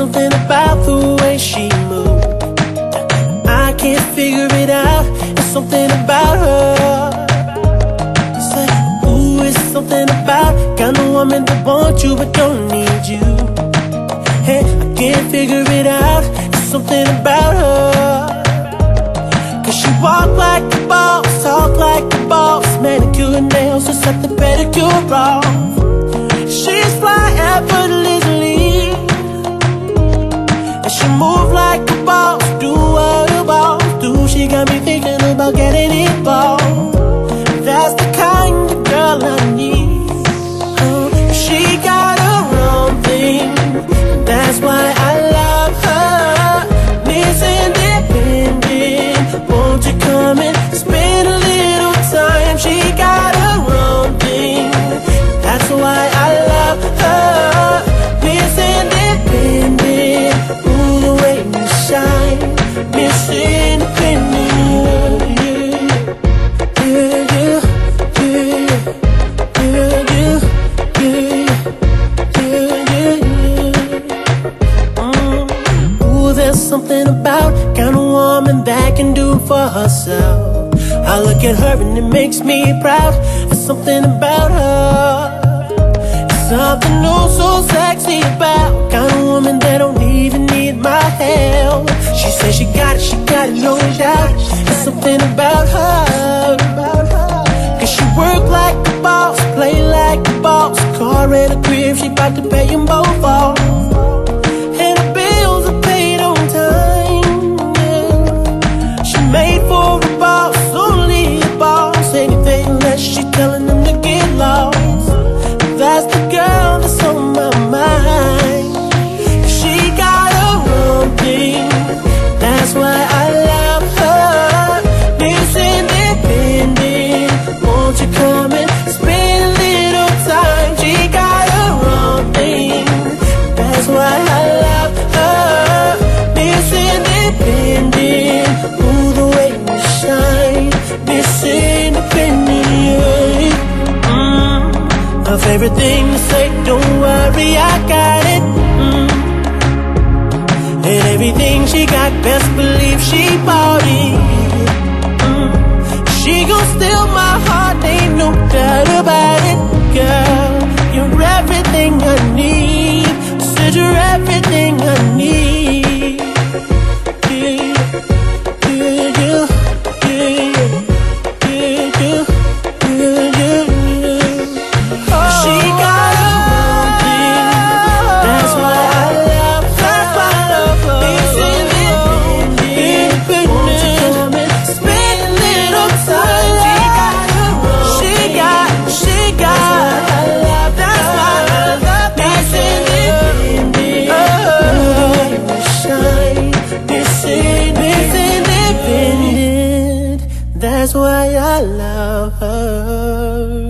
something about the way she moved I can't figure it out. There's something about her. It's like, ooh, it's something about Got a woman that want you but don't need you. Hey, I can't figure it out. There's something about her. Cause she walk like a boss, talk like a boss Manicure nails, or the pedicure wrong. Woman that can do for herself. I look at her and it makes me proud. There's something about her. Something new so sexy about kind of woman that don't even need my help. She says she got it, she got it, no doubt. There's something about her, about her. Cause she work like a boss, play like a boss. Car and a crib, she bout to pay them both off. Favorite to say, don't worry, I got it. Mm. And everything she got, best believe she bought it. Mm. She gon' steal my heart, ain't no doubt about it, why I love her.